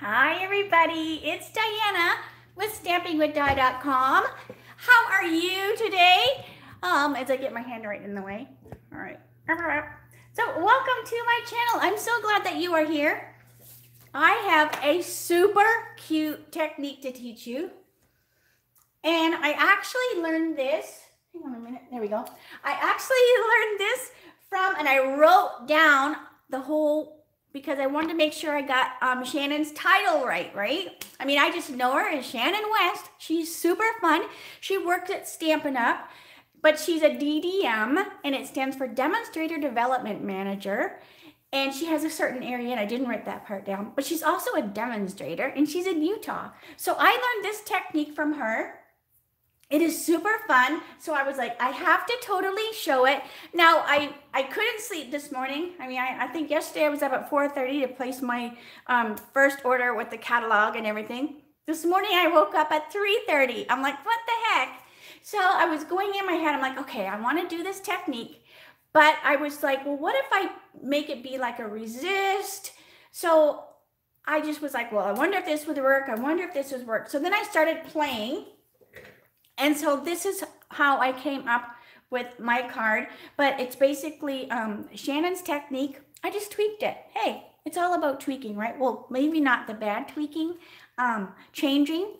Hi everybody, it's Diana with stampingwithdi.com. How are you today? Um, as I get my hand right in the way. All right. So welcome to my channel. I'm so glad that you are here. I have a super cute technique to teach you. And I actually learned this. Hang on a minute. There we go. I actually learned this from, and I wrote down the whole because I wanted to make sure I got um, Shannon's title right, right? I mean, I just know her as Shannon West. She's super fun. She worked at Stampin' Up, but she's a DDM, and it stands for Demonstrator Development Manager. And she has a certain area, and I didn't write that part down, but she's also a demonstrator, and she's in Utah. So I learned this technique from her it is super fun. So i was like i have to totally show it. Now i i couldn't sleep this morning. I mean i, I think yesterday i was up at 4.30 to place my um, first order with the catalog and everything. This morning i woke up at 3.30 i'm like what the heck? So i was going in my head i'm like okay i want to do this technique. But i was like well what if i make it be like a resist? So i just was like well i wonder if this would work. I wonder if this would work. So then i started playing and so this is how I came up with my card, but it's basically um, Shannon's technique. I just tweaked it. Hey, it's all about tweaking, right? Well, maybe not the bad tweaking, um, changing.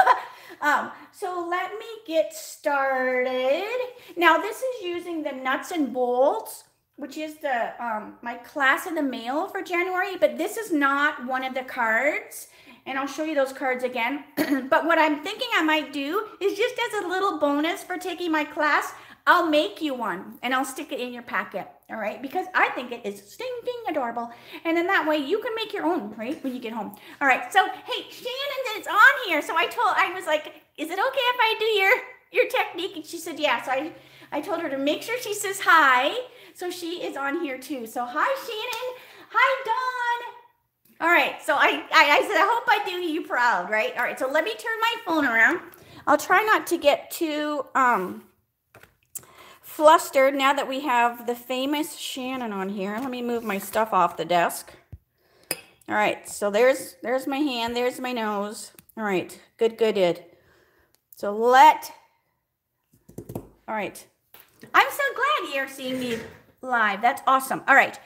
um, so let me get started. Now this is using the nuts and bolts, which is the um, my class in the mail for January, but this is not one of the cards and I'll show you those cards again. but what I'm thinking I might do is just as a little bonus for taking my class, I'll make you one and I'll stick it in your packet. All right. Because I think it is stinking adorable. And then that way you can make your own, right? When you get home. All right. So, hey, Shannon is on here. So I told, I was like, is it okay if I do your, your technique? And she said, yeah. So I, I told her to make sure she says hi. So she is on here too. So hi, Shannon. Hi, Dawn. All right, so I, I, said, I hope I do you proud, right? All right, so let me turn my phone around. I'll try not to get too um, flustered now that we have the famous Shannon on here. Let me move my stuff off the desk. All right, so there's there's my hand, there's my nose. All right, good, good, good. So let, all right. I'm so glad you're seeing me live. That's awesome. All right.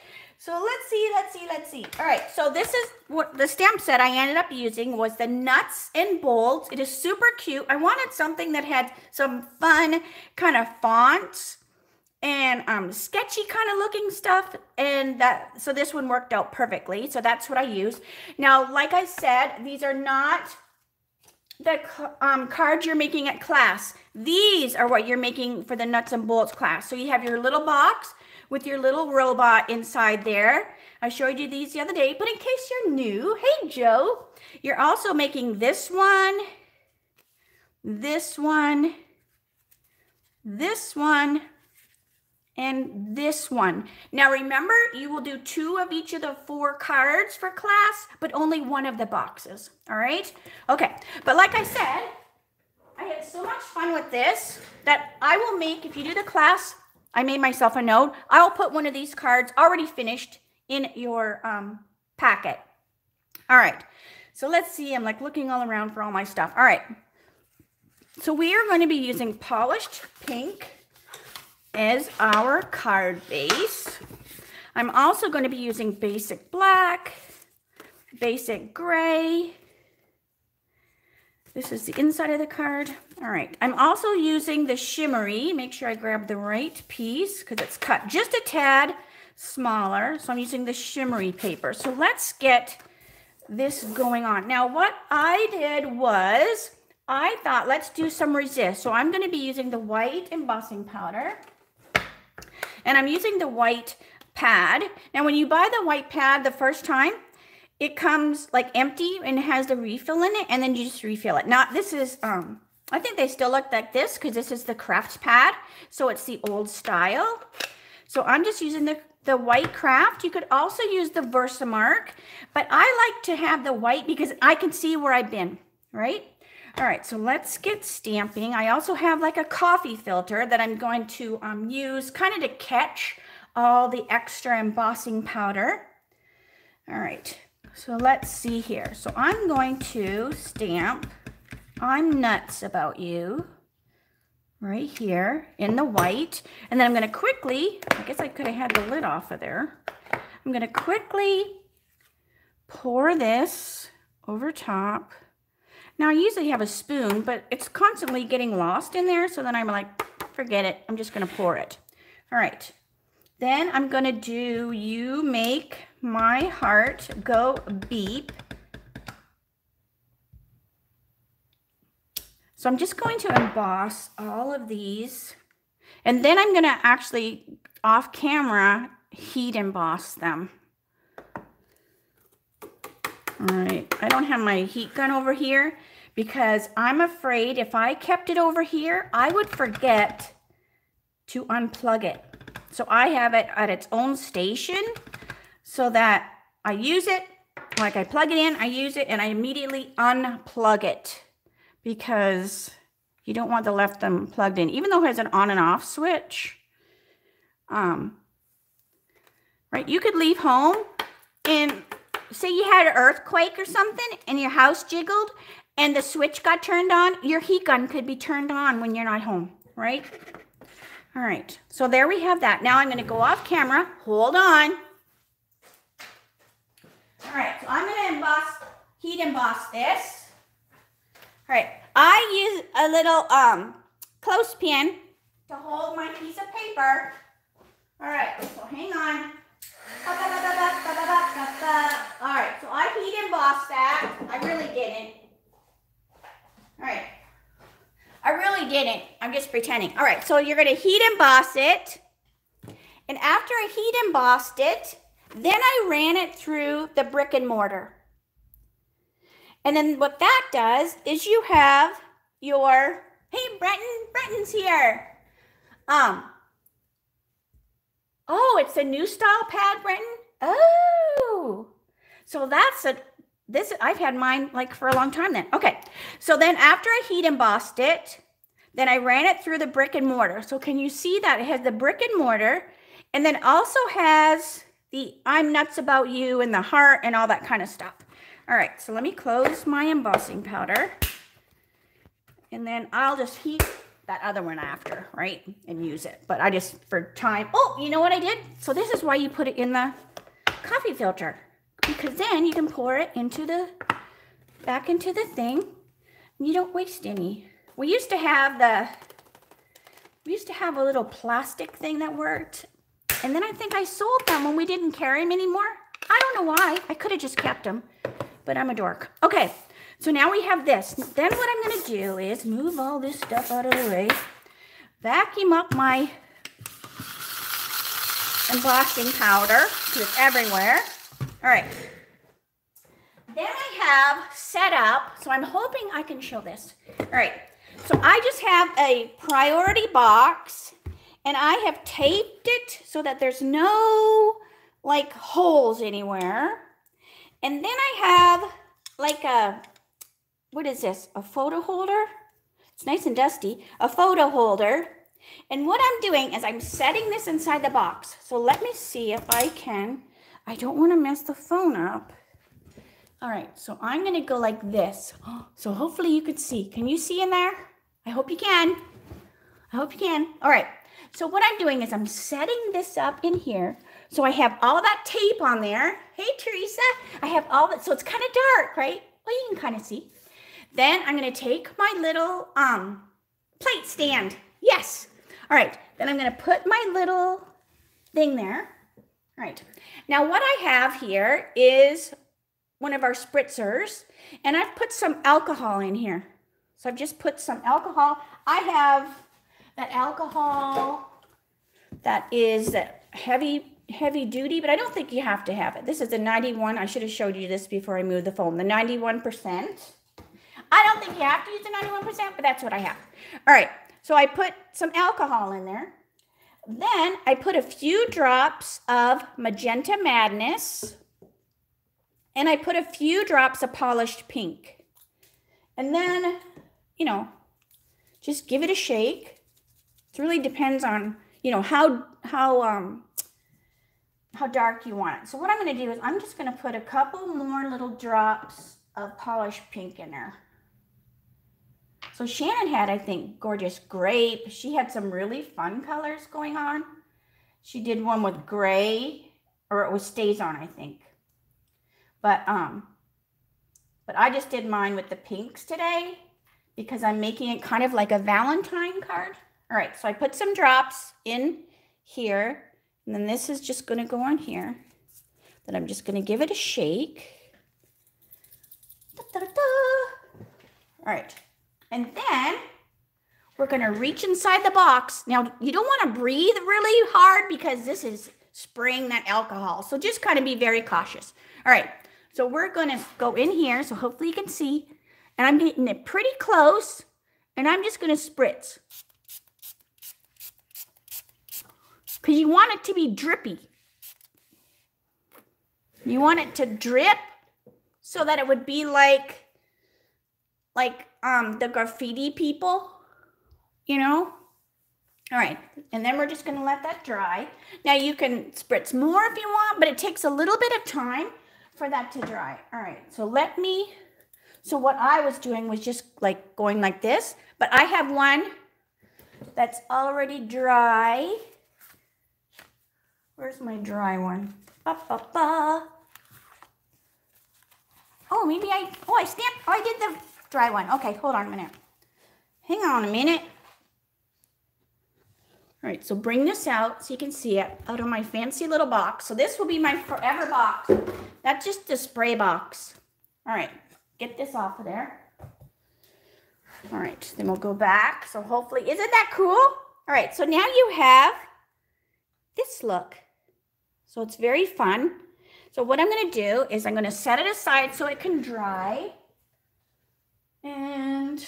So let's see, let's see, let's see. All right, so this is what the stamp set I ended up using was the nuts and bolts. It is super cute. I wanted something that had some fun kind of fonts and um, sketchy kind of looking stuff. And that, so this one worked out perfectly. So that's what I used. Now, like I said, these are not the um, cards you're making at class. These are what you're making for the nuts and bolts class. So you have your little box with your little robot inside there. I showed you these the other day, but in case you're new, hey Joe, you're also making this one, this one, this one, and this one. Now remember, you will do two of each of the four cards for class, but only one of the boxes, all right? Okay, but like I said, I had so much fun with this that I will make, if you do the class I made myself a note. I'll put one of these cards already finished in your um, packet. All right. So let's see. I'm like looking all around for all my stuff. All right. So we are going to be using polished pink as our card base. I'm also going to be using basic black, basic gray, this is the inside of the card. All right. I'm also using the shimmery. Make sure I grab the right piece because it's cut just a tad smaller. So I'm using the shimmery paper. So let's get this going on. Now what I did was I thought let's do some resist. So I'm going to be using the white embossing powder. And I'm using the white pad. Now when you buy the white pad the first time, it comes like empty and has the refill in it and then you just refill it. Now this is, um, I think they still look like this because this is the craft pad. So it's the old style. So I'm just using the, the white craft. You could also use the Versamark, but I like to have the white because I can see where I've been, right? All right, so let's get stamping. I also have like a coffee filter that I'm going to um, use kind of to catch all the extra embossing powder. All right, so let's see here. So I'm going to stamp I'm nuts about you right here in the white. And then I'm going to quickly, I guess I could have had the lid off of there. I'm going to quickly pour this over top. Now I usually have a spoon, but it's constantly getting lost in there. So then I'm like, forget it. I'm just going to pour it. All right. Then I'm going to do You Make My Heart Go Beep. So I'm just going to emboss all of these. And then I'm going to actually, off camera, heat emboss them. All right, I don't have my heat gun over here because I'm afraid if I kept it over here, I would forget to unplug it. So I have it at its own station so that I use it, like I plug it in, I use it, and I immediately unplug it because you don't want the left thumb plugged in, even though it has an on and off switch. Um, right, you could leave home and say you had an earthquake or something and your house jiggled and the switch got turned on, your heat gun could be turned on when you're not home, right? All right, so there we have that. Now I'm gonna go off camera, hold on. All right, so I'm gonna emboss, heat emboss this. All right, I use a little um clothespin to hold my piece of paper. All right, so hang on. All right, so I heat embossed that. I really didn't. All right. I really didn't. I'm just pretending. All right, so you're going to heat emboss it. And after I heat embossed it, then I ran it through the brick and mortar. And then what that does is you have your, hey, Breton, Breton's here. Um, oh, it's a new style pad, Breton? Oh, so that's a this I've had mine like for a long time then. Okay, so then after I heat embossed it, then I ran it through the brick and mortar. So can you see that it has the brick and mortar and then also has the I'm nuts about you and the heart and all that kind of stuff. All right, so let me close my embossing powder and then I'll just heat that other one after, right? And use it. But I just, for time, oh, you know what I did? So this is why you put it in the coffee filter because then you can pour it into the, back into the thing. And you don't waste any. We used to have the, we used to have a little plastic thing that worked. And then I think I sold them when we didn't carry them anymore. I don't know why. I could have just kept them, but I'm a dork. Okay, so now we have this. Then what I'm going to do is move all this stuff out of the way, vacuum up my embossing powder because it's everywhere. All right. Then I have set up, so I'm hoping I can show this. All right. So I just have a priority box and I have taped it so that there's no like holes anywhere. And then I have like a, what is this? A photo holder? It's nice and dusty. A photo holder. And what I'm doing is I'm setting this inside the box. So let me see if I can I don't want to mess the phone up. All right, so I'm going to go like this. So hopefully you could see. Can you see in there? I hope you can. I hope you can. All right, so what I'm doing is I'm setting this up in here. So I have all that tape on there. Hey, Teresa. I have all that. So it's kind of dark, right? Well, you can kind of see. Then I'm going to take my little um, plate stand. Yes. All right. Then I'm going to put my little thing there. All right. Now what I have here is one of our spritzers and I've put some alcohol in here. So I've just put some alcohol. I have that alcohol that is heavy heavy duty, but I don't think you have to have it. This is the 91. I should have showed you this before I moved the phone. The 91%. I don't think you have to use the 91%, but that's what I have. All right. So I put some alcohol in there. Then I put a few drops of Magenta Madness and I put a few drops of polished pink. And then, you know, just give it a shake. It really depends on, you know, how how um how dark you want it. So what I'm going to do is I'm just going to put a couple more little drops of polished pink in there. So Shannon had, I think, gorgeous grape. She had some really fun colors going on. She did one with gray, or it was stays on, I think. But um, but I just did mine with the pinks today because I'm making it kind of like a Valentine card. All right, so I put some drops in here, and then this is just going to go on here. Then I'm just going to give it a shake. Da, da, da, All right, and then we're going to reach inside the box. Now, you don't want to breathe really hard because this is spraying that alcohol. So just kind of be very cautious. All right, so we're going to go in here. So hopefully you can see. And I'm getting it pretty close. And I'm just going to spritz. Because you want it to be drippy. You want it to drip so that it would be like, like um, the graffiti people, you know? All right, and then we're just gonna let that dry. Now you can spritz more if you want, but it takes a little bit of time for that to dry. All right, so let me, so what I was doing was just like going like this, but I have one that's already dry. Where's my dry one? Ba, ba, ba. Oh, maybe I, oh, I stamped, oh, I did the dry one. Okay, hold on a minute. Hang on a minute. All right, so bring this out so you can see it out of my fancy little box. So this will be my forever box. That's just a spray box. All right, get this off of there. All right, then we'll go back. So hopefully, isn't that cool? All right, so now you have this look. So it's very fun. So what I'm going to do is I'm going to set it aside so it can dry. And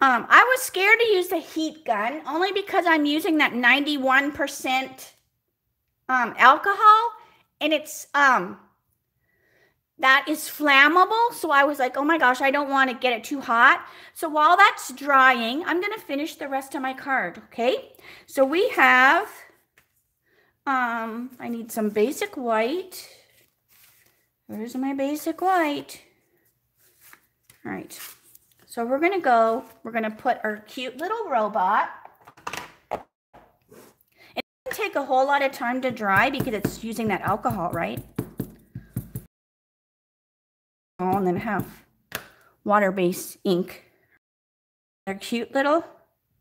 um, I was scared to use the heat gun only because I'm using that 91% um, alcohol and it's um, that is flammable. So I was like, oh my gosh, I don't want to get it too hot. So while that's drying, I'm going to finish the rest of my card. Okay. So we have, um, I need some basic white. Where's my basic white? All right. So we're going to go, we're going to put our cute little robot. It doesn't take a whole lot of time to dry because it's using that alcohol, right? Oh, and then have water-based ink. Our cute little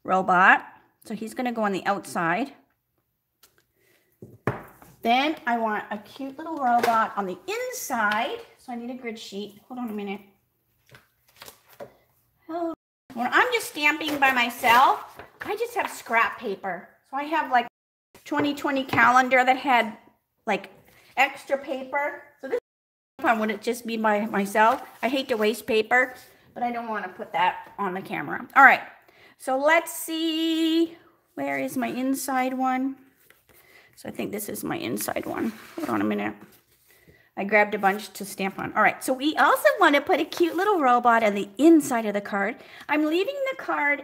robot. So he's going to go on the outside. Then I want a cute little robot on the inside. So I need a grid sheet. Hold on a minute. Oh, when I'm just stamping by myself, I just have scrap paper. So I have like 2020 calendar that had like extra paper. So this one would it just be by myself. I hate to waste paper, but I don't want to put that on the camera. All right, so let's see. Where is my inside one? So I think this is my inside one. Hold on a minute. I grabbed a bunch to stamp on. All right, so we also want to put a cute little robot on the inside of the card. I'm leaving the card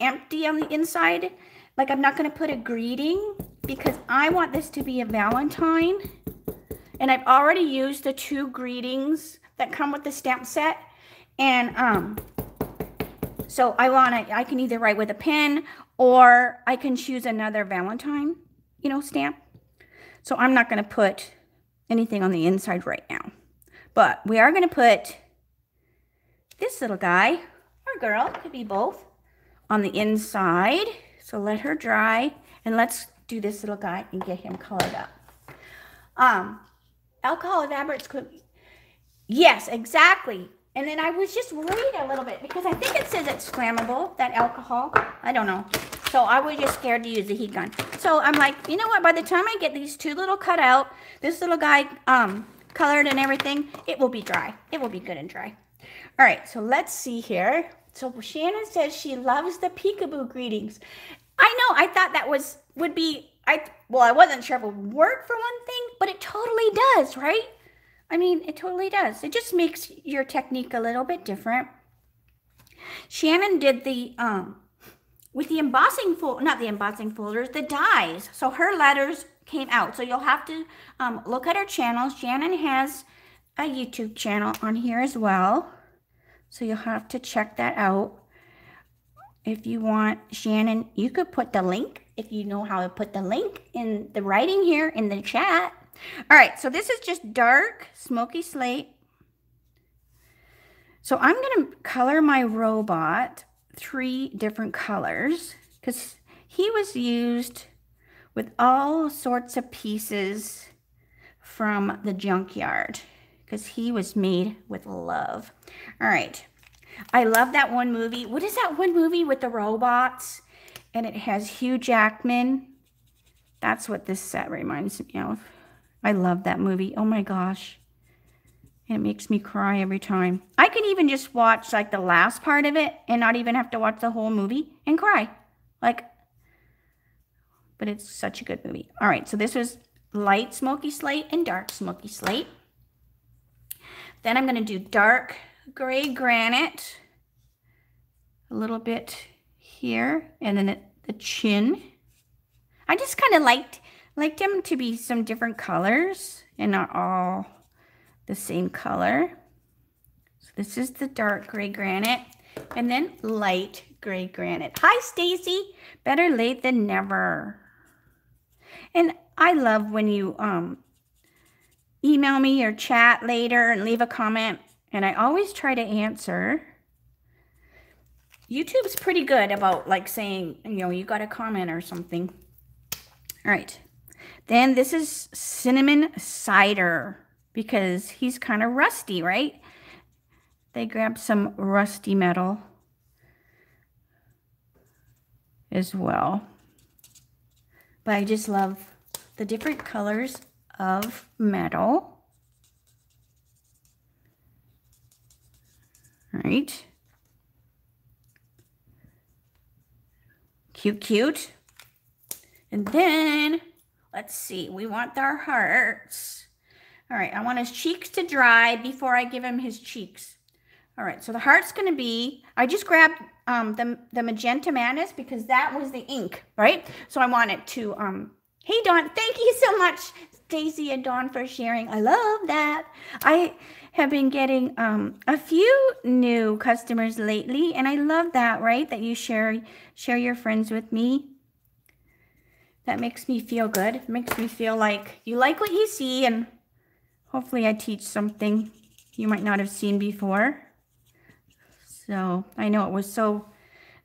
empty on the inside. Like I'm not going to put a greeting because I want this to be a Valentine. And I've already used the two greetings that come with the stamp set. And um, so I want to, I can either write with a pen or I can choose another Valentine, you know, stamp. So I'm not going to put anything on the inside right now. But we are going to put this little guy, or girl, could be both, on the inside. So let her dry. And let's do this little guy and get him colored up. Um, alcohol evaporates quickly. Yes, exactly. And then I was just worried a little bit because I think it says it's flammable, that alcohol. I don't know. So I was just scared to use the heat gun. So I'm like, you know what? By the time I get these two little cut out, this little guy um, colored and everything, it will be dry. It will be good and dry. All right, so let's see here. So Shannon says she loves the peekaboo greetings. I know, I thought that was would be, I well, I wasn't sure if it would work for one thing, but it totally does, right? I mean, it totally does. It just makes your technique a little bit different. Shannon did the um, with the embossing fold, not the embossing folders, the dies. So her letters came out. So you'll have to um, look at her channels. Shannon has a YouTube channel on here as well. So you'll have to check that out. If you want Shannon, you could put the link, if you know how to put the link in the writing here in the chat. All right, so this is just dark smoky slate. So I'm going to color my robot three different colors because he was used with all sorts of pieces from the junkyard because he was made with love. All right. I love that one movie. What is that one movie with the robots? And it has Hugh Jackman. That's what this set reminds me of. I love that movie. Oh my gosh. It makes me cry every time. I can even just watch like the last part of it and not even have to watch the whole movie and cry. Like, but it's such a good movie. All right, so this was light smoky slate and dark smoky slate. Then I'm going to do dark gray granite. A little bit here and then the chin. I just kind of liked liked them to be some different colors and not all the same color. So this is the dark gray granite and then light gray granite. Hi, Stacy. Better late than never. And I love when you um, email me or chat later and leave a comment. And I always try to answer. YouTube's pretty good about like saying, you know, you got a comment or something. All right. Then this is cinnamon cider because he's kind of rusty, right? They grab some rusty metal as well. But I just love the different colors of metal. Right. Cute, cute. And then, let's see, we want our hearts. All right, I want his cheeks to dry before I give him his cheeks. All right, so the heart's going to be, I just grabbed um, the, the Magenta Madness because that was the ink, right? So I want it to, um, hey, Dawn, thank you so much, Stacy and Dawn, for sharing. I love that. I have been getting um, a few new customers lately, and I love that, right? That you share, share your friends with me. That makes me feel good. It makes me feel like you like what you see and Hopefully I teach something you might not have seen before. So I know it was so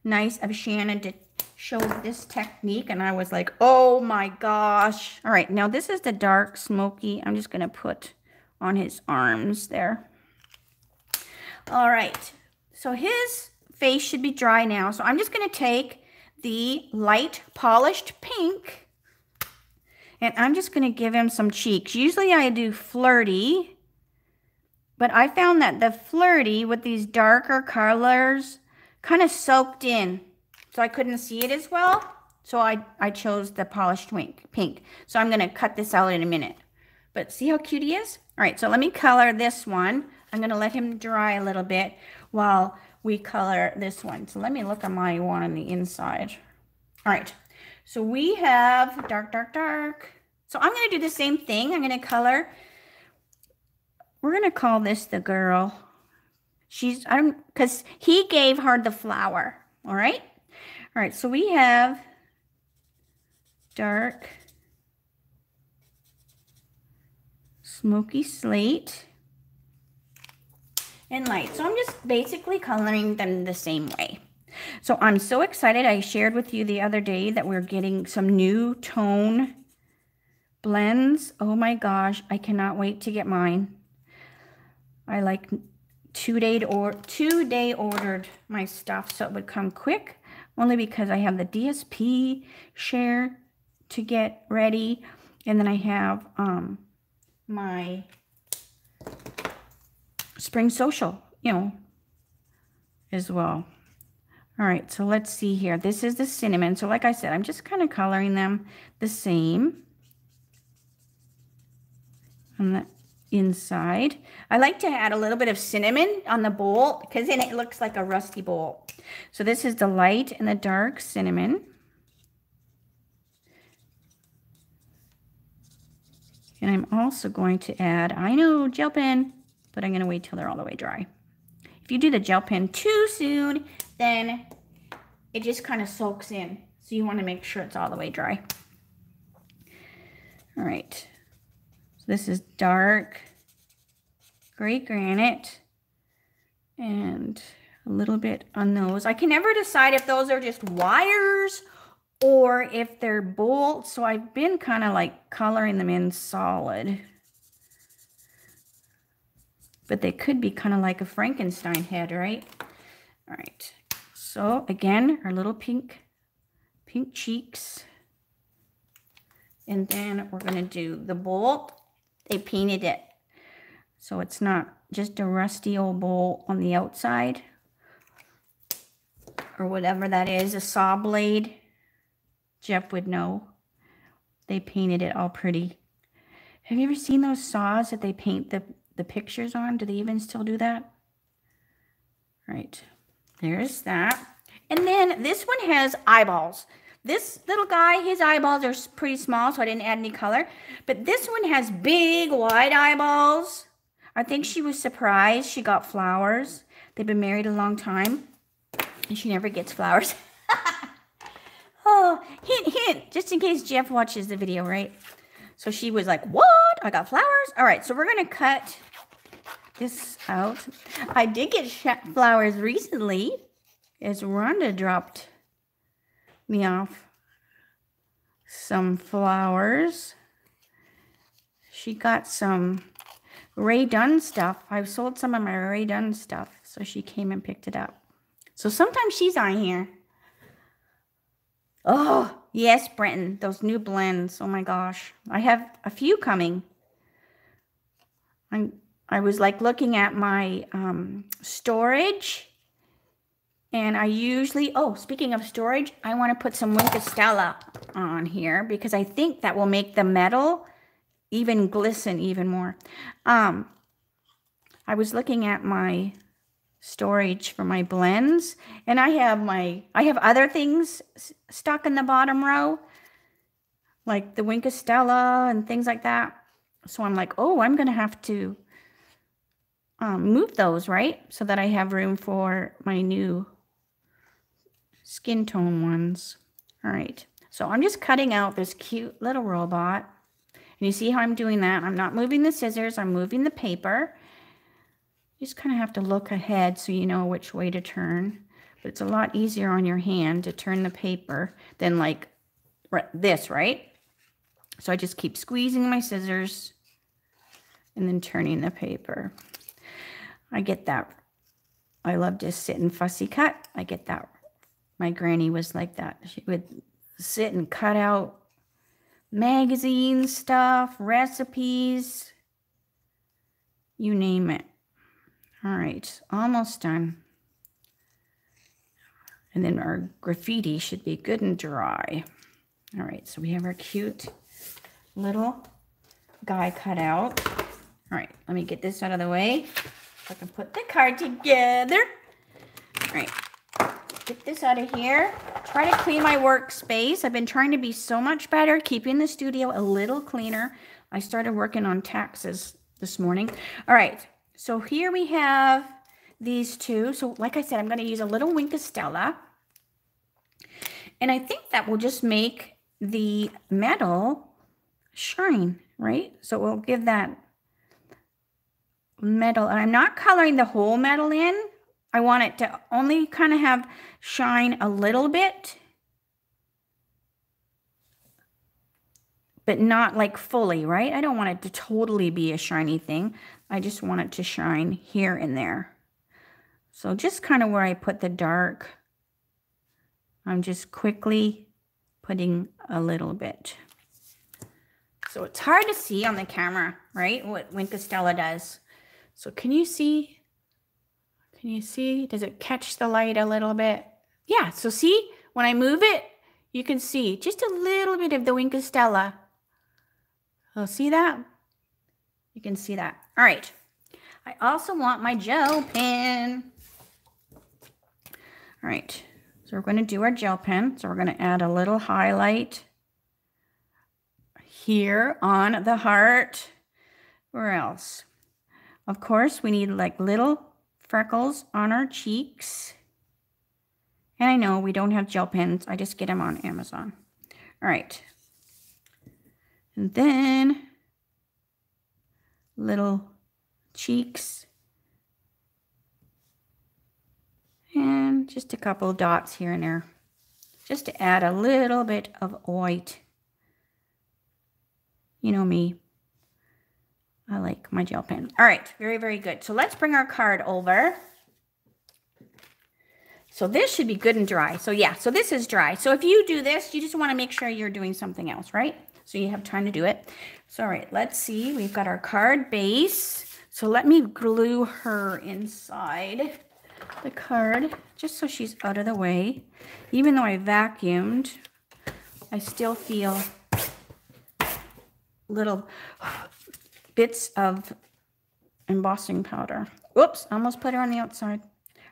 nice of Shannon to show this technique and I was like, oh my gosh. All right, now this is the dark smoky. I'm just gonna put on his arms there. All right, so his face should be dry now. So I'm just gonna take the light polished pink and I'm just going to give him some cheeks. Usually I do flirty, but I found that the flirty with these darker colors kind of soaked in. So I couldn't see it as well. So I, I chose the polished wink pink. So I'm going to cut this out in a minute. But see how cute he is? All right, so let me color this one. I'm going to let him dry a little bit while we color this one. So let me look at my one on the inside. All right, so we have dark, dark, dark. So I'm going to do the same thing. I'm going to color. We're going to call this the girl. She's, I don't, because he gave her the flower. All right. All right. So we have dark, smoky slate, and light. So I'm just basically coloring them the same way. So I'm so excited. I shared with you the other day that we're getting some new tone blends. Oh my gosh, I cannot wait to get mine. I like two day or two day ordered my stuff so it would come quick only because I have the DSP share to get ready and then I have um my spring social, you know, as well. All right, so let's see here. This is the cinnamon. So like I said, I'm just kind of coloring them the same on the inside. I like to add a little bit of cinnamon on the bowl because then it looks like a rusty bowl. So this is the light and the dark cinnamon. And I'm also going to add, I know, gel pen, but I'm going to wait till they're all the way dry. If you do the gel pen too soon, then it just kind of soaks in. So you want to make sure it's all the way dry. All right. So this is dark gray granite and a little bit on those. I can never decide if those are just wires or if they're bolts. So I've been kind of like coloring them in solid. But they could be kind of like a Frankenstein head, right? All right. So again, our little pink, pink cheeks. And then we're going to do the bolt. They painted it. So it's not just a rusty old bolt on the outside or whatever that is, a saw blade. Jeff would know. They painted it all pretty. Have you ever seen those saws that they paint the, the pictures on? Do they even still do that? Right. There's that. And then this one has eyeballs. This little guy, his eyeballs are pretty small, so I didn't add any color. But this one has big, wide eyeballs. I think she was surprised she got flowers. They've been married a long time, and she never gets flowers. oh, hint, hint, just in case Jeff watches the video, right? So she was like, what? I got flowers? All right, so we're going to cut this out. I did get flowers recently as Rhonda dropped me off some flowers. She got some Rae Dunn stuff. I've sold some of my Rae Dunn stuff, so she came and picked it up. So sometimes she's on here. Oh, yes, Brenton, those new blends. Oh my gosh. I have a few coming. I'm I was like looking at my um, storage and I usually, oh, speaking of storage, I want to put some Wink of Stella on here because I think that will make the metal even glisten even more. Um, I was looking at my storage for my blends and I have my, I have other things stuck in the bottom row like the Wink of Stella and things like that. So I'm like, oh, I'm going to have to um, move those, right? So that I have room for my new skin tone ones. All right, so I'm just cutting out this cute little robot. And you see how I'm doing that? I'm not moving the scissors, I'm moving the paper. You just kind of have to look ahead so you know which way to turn. But it's a lot easier on your hand to turn the paper than like this, right? So I just keep squeezing my scissors and then turning the paper. I get that. I love to sit and fussy cut. I get that. My granny was like that. She would sit and cut out magazine stuff, recipes, you name it. All right, almost done. And then our graffiti should be good and dry. All right, so we have our cute little guy cut out. All right, let me get this out of the way. I can put the card together. All right, get this out of here. Try to clean my workspace. I've been trying to be so much better, keeping the studio a little cleaner. I started working on taxes this morning. All right, so here we have these two. So like I said, I'm going to use a little Wink of Stella. And I think that will just make the metal shine, right? So we'll give that metal. And I'm not coloring the whole metal in. I want it to only kind of have shine a little bit. But not like fully, right? I don't want it to totally be a shiny thing. I just want it to shine here and there. So just kind of where I put the dark, I'm just quickly putting a little bit. So it's hard to see on the camera, right? What Wink of does. So can you see? Can you see? Does it catch the light a little bit? Yeah, so see, when I move it, you can see just a little bit of the Wink of Stella. Oh, see that? You can see that. All right. I also want my gel pen. All right. So we're going to do our gel pen. So we're going to add a little highlight here on the heart. Where else? Of course, we need like little freckles on our cheeks. And I know we don't have gel pens. I just get them on Amazon. All right. And then little cheeks. And just a couple dots here and there. Just to add a little bit of white. You know me. I like my gel pen. All right, very, very good. So let's bring our card over. So this should be good and dry. So yeah, so this is dry. So if you do this, you just want to make sure you're doing something else, right? So you have time to do it. So all right, let's see. We've got our card base. So let me glue her inside the card just so she's out of the way. Even though I vacuumed, I still feel little bits of embossing powder. Whoops, almost put her on the outside.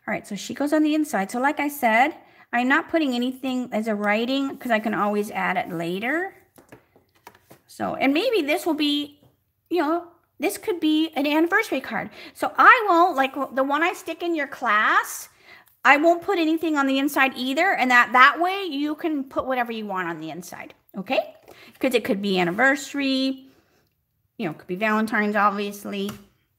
All right, so she goes on the inside. So like I said, I'm not putting anything as a writing because I can always add it later. So, and maybe this will be, you know, this could be an anniversary card. So I won't, like the one I stick in your class, I won't put anything on the inside either. And that, that way you can put whatever you want on the inside, okay? Because it could be anniversary, you know, could be Valentine's, obviously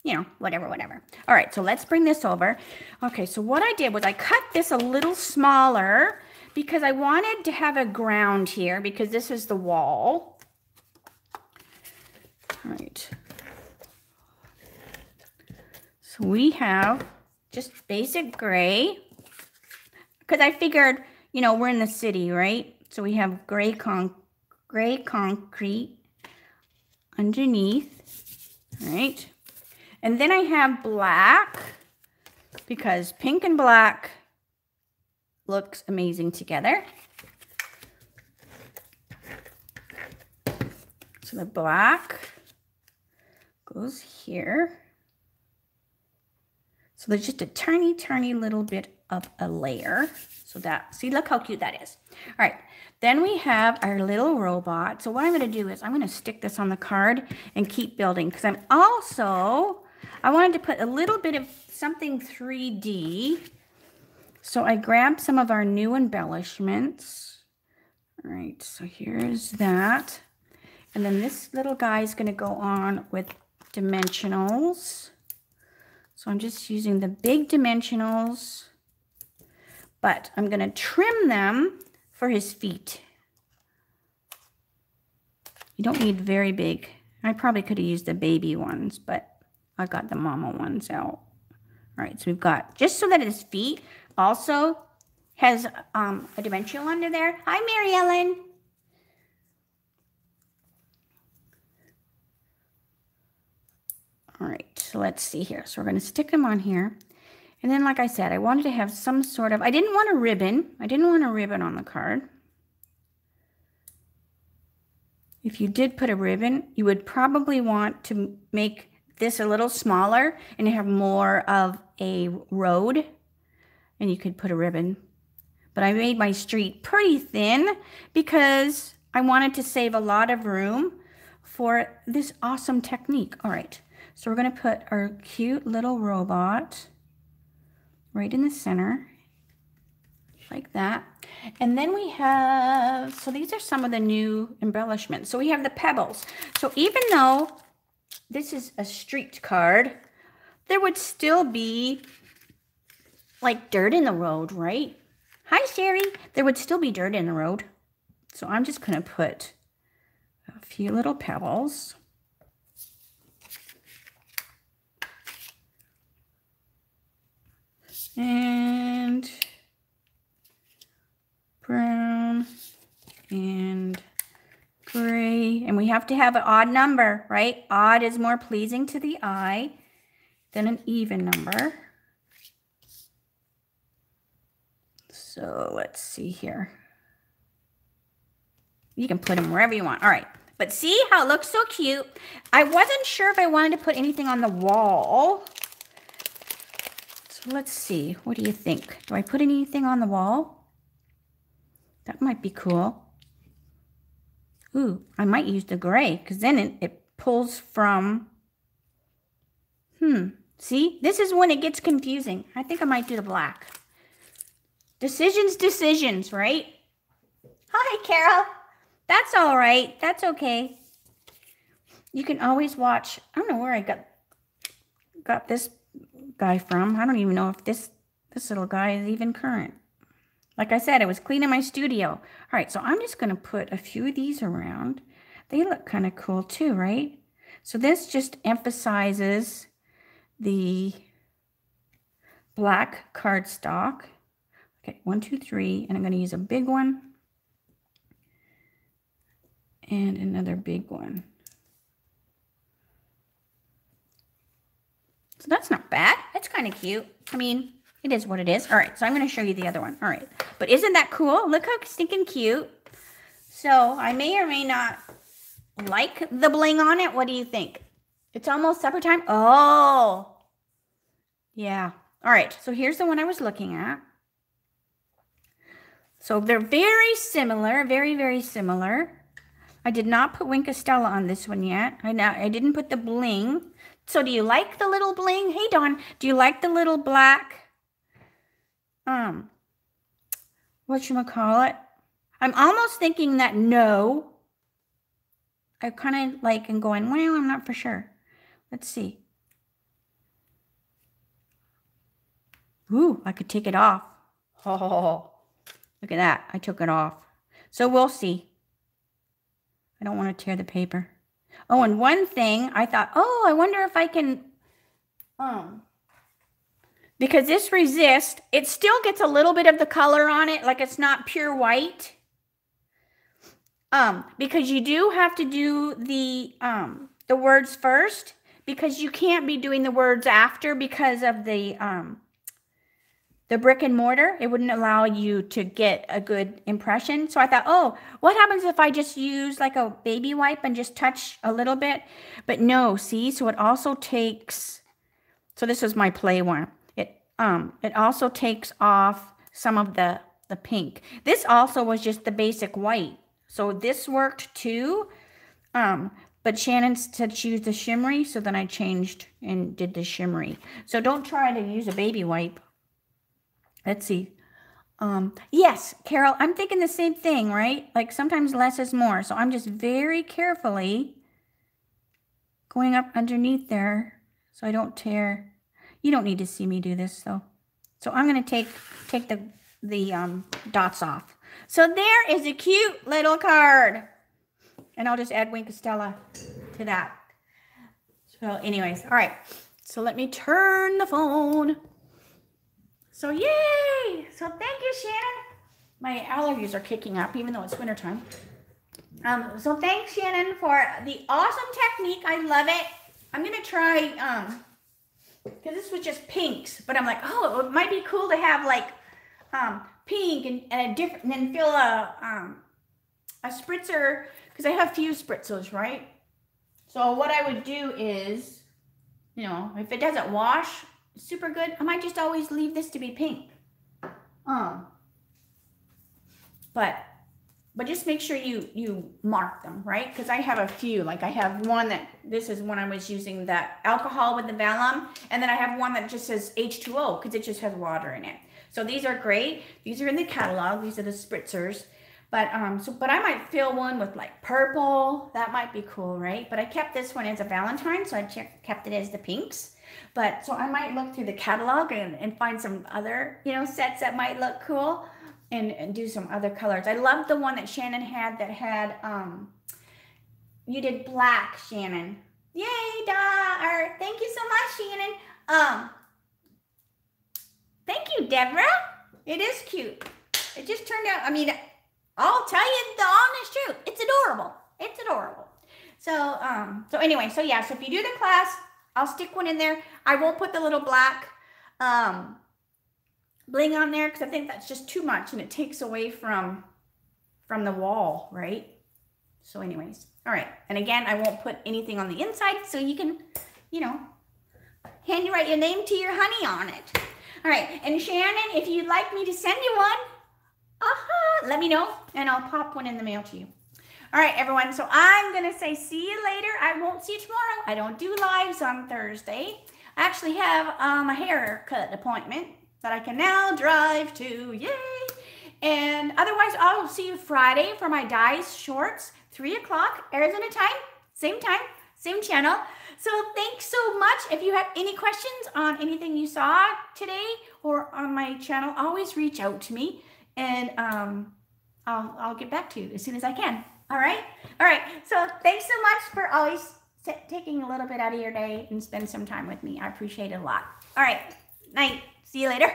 you know, whatever, whatever. All right, so let's bring this over. Okay, so what I did was I cut this a little smaller because I wanted to have a ground here because this is the wall. All right. So we have just basic gray because I figured, you know, we're in the city, right? So we have gray con gray concrete underneath, right? And then I have black because pink and black looks amazing together. So the black goes here. So there's just a tiny, tiny little bit of a layer. So that, see, look how cute that is. All right, then we have our little robot. So what I'm gonna do is I'm gonna stick this on the card and keep building because I'm also I wanted to put a little bit of something 3D. So I grabbed some of our new embellishments. All right, so here's that. And then this little guy is going to go on with dimensionals. So I'm just using the big dimensionals, but I'm going to trim them for his feet. You don't need very big. I probably could have used the baby ones, but I got the mama ones out. All right, so we've got, just so that his feet also has um, a dimensional under there. Hi, Mary Ellen. All right, so let's see here. So we're going to stick them on here. And then, like I said, I wanted to have some sort of, I didn't want a ribbon. I didn't want a ribbon on the card. If you did put a ribbon, you would probably want to make this a little smaller and have more of a road and you could put a ribbon. But I made my street pretty thin because I wanted to save a lot of room for this awesome technique. All right, so we're gonna put our cute little robot right in the center like that. And then we have, so these are some of the new embellishments. So we have the pebbles. So even though this is a street card, there would still be like dirt in the road, right? Hi, Sherry. There would still be dirt in the road. So I'm just going to put a few little pebbles. And brown and gray. And we have to have an odd number, right? Odd is more pleasing to the eye than an even number. So let's see here. You can put them wherever you want. All right. But see how it looks so cute. I wasn't sure if I wanted to put anything on the wall. Let's see. What do you think? Do I put anything on the wall? That might be cool. Ooh, I might use the gray because then it, it pulls from, hmm, see? This is when it gets confusing. I think I might do the black. Decisions, decisions, right? Hi, Carol. That's all right. That's okay. You can always watch. I don't know where I got got this guy from. I don't even know if this this little guy is even current. Like I said, I was cleaning my studio. All right, so I'm just going to put a few of these around. They look kind of cool too, right? So this just emphasizes the black cardstock. Okay, one, two, three, and I'm going to use a big one and another big one. So that's not bad. That's kind of cute. I mean, it is what it is. All right, so I'm going to show you the other one. All right, but isn't that cool? Look how stinking cute. So I may or may not like the bling on it. What do you think? It's almost supper time. Oh, yeah. All right, so here's the one I was looking at. So they're very similar, very, very similar. I did not put Wink of Stella on this one yet. I, I didn't put the bling. So do you like the little bling? Hey, Dawn, do you like the little black, um, what you call it? I'm almost thinking that no. I kind of like and going, well, I'm not for sure. Let's see. Ooh, I could take it off. Oh, look at that. I took it off. So we'll see. I don't want to tear the paper. Oh, and one thing I thought, oh, I wonder if I can, um, because this resist, it still gets a little bit of the color on it, like it's not pure white. Um, because you do have to do the, um, the words first because you can't be doing the words after because of the, um, the brick and mortar, it wouldn't allow you to get a good impression. So I thought, oh, what happens if I just use like a baby wipe and just touch a little bit? But no, see, so it also takes, so this is my play one. It, um, it also takes off some of the, the pink. This also was just the basic white. So this worked too. Um, but Shannon said she used the shimmery, so then I changed and did the shimmery. So don't try to use a baby wipe let's see. Um, yes, Carol, I'm thinking the same thing, right? Like sometimes less is more. So I'm just very carefully going up underneath there so I don't tear. You don't need to see me do this though. So I'm going to take take the the um, dots off. So there is a cute little card. And I'll just add Wink of Stella to that. So anyways, all right. So let me turn the phone. So yay! So thank you, Shannon. My allergies are kicking up, even though it's wintertime. Um, so thanks, Shannon, for the awesome technique. I love it. I'm gonna try um, because this was just pinks, but I'm like, oh, it might be cool to have like um pink and, and a different, and then fill a um a spritzer because I have a few spritzers, right? So what I would do is, you know, if it doesn't wash, super good. I might just always leave this to be pink. Um, but but just make sure you you mark them right? Because i have a few. Like i have one that this is when i was using that alcohol with the vellum and then i have one that just says h2o because it just has water in it. So these are great. These are in the catalog. These are the spritzers. But um so but i might fill one with like purple. That might be cool right? But i kept this one as a valentine so i kept it as the pinks but so I might look through the catalog and, and find some other, you know, sets that might look cool and, and do some other colors. I love the one that Shannon had that had, um, you did black, Shannon. Yay, da, or thank you so much, Shannon. Um, thank you, Deborah. It is cute. It just turned out, I mean, I'll tell you the honest truth. It's adorable. It's adorable. So, um, so anyway, so yeah, so if you do the class, I'll stick one in there. I won't put the little black um, bling on there because I think that's just too much and it takes away from from the wall, right? So anyways, all right. And again, I won't put anything on the inside so you can, you know, hand write your name to your honey on it. All right. And Shannon, if you'd like me to send you one, uh -huh, let me know and I'll pop one in the mail to you. All right, everyone. So I'm going to say see you later. I won't see you tomorrow. I don't do lives on Thursday. I actually have um, a haircut appointment that I can now drive to. Yay! And otherwise, I'll see you Friday for my Di's Shorts, 3 o'clock Arizona time, same time, same channel. So thanks so much. If you have any questions on anything you saw today or on my channel, always reach out to me and um, I'll, I'll get back to you as soon as I can. All right. All right. So thanks so much for always taking a little bit out of your day and spend some time with me. I appreciate it a lot. All right. Night. See you later.